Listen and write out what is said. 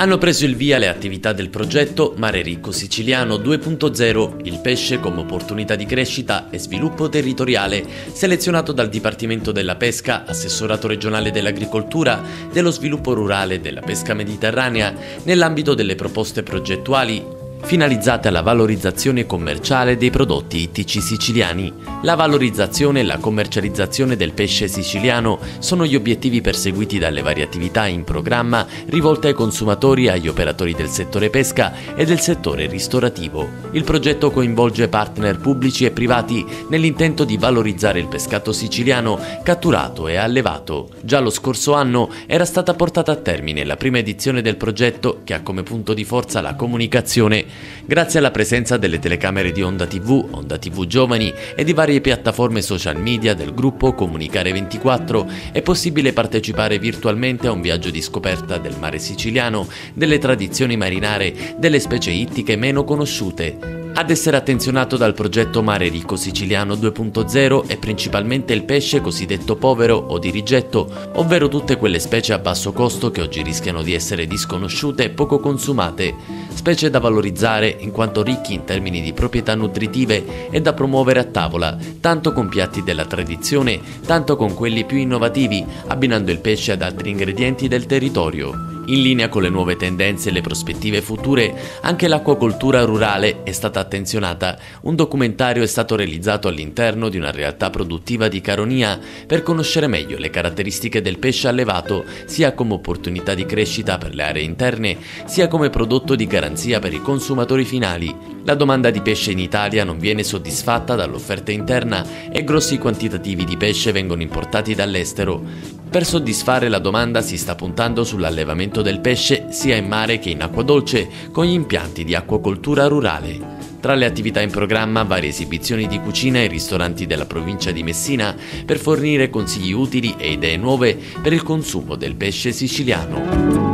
Hanno preso il via le attività del progetto Mare Ricco Siciliano 2.0, il pesce come opportunità di crescita e sviluppo territoriale, selezionato dal Dipartimento della Pesca, Assessorato regionale dell'Agricoltura, dello sviluppo rurale e della pesca mediterranea, nell'ambito delle proposte progettuali finalizzate alla valorizzazione commerciale dei prodotti ittici siciliani. La valorizzazione e la commercializzazione del pesce siciliano sono gli obiettivi perseguiti dalle varie attività in programma rivolte ai consumatori agli operatori del settore pesca e del settore ristorativo. Il progetto coinvolge partner pubblici e privati nell'intento di valorizzare il pescato siciliano catturato e allevato. Già lo scorso anno era stata portata a termine la prima edizione del progetto che ha come punto di forza la comunicazione Grazie alla presenza delle telecamere di Onda TV, Onda TV Giovani e di varie piattaforme social media del gruppo Comunicare 24 è possibile partecipare virtualmente a un viaggio di scoperta del mare siciliano, delle tradizioni marinare, delle specie ittiche meno conosciute ad essere attenzionato dal progetto Mare Ricco Siciliano 2.0 è principalmente il pesce cosiddetto povero o di rigetto, ovvero tutte quelle specie a basso costo che oggi rischiano di essere disconosciute e poco consumate, specie da valorizzare in quanto ricchi in termini di proprietà nutritive e da promuovere a tavola, tanto con piatti della tradizione, tanto con quelli più innovativi, abbinando il pesce ad altri ingredienti del territorio. In linea con le nuove tendenze e le prospettive future, anche l'acquacoltura rurale è stata attenzionata. Un documentario è stato realizzato all'interno di una realtà produttiva di Caronia per conoscere meglio le caratteristiche del pesce allevato, sia come opportunità di crescita per le aree interne, sia come prodotto di garanzia per i consumatori finali. La domanda di pesce in Italia non viene soddisfatta dall'offerta interna e grossi quantitativi di pesce vengono importati dall'estero. Per soddisfare la domanda si sta puntando sull'allevamento del pesce sia in mare che in acqua dolce con gli impianti di acquacoltura rurale. Tra le attività in programma varie esibizioni di cucina ai ristoranti della provincia di Messina per fornire consigli utili e idee nuove per il consumo del pesce siciliano.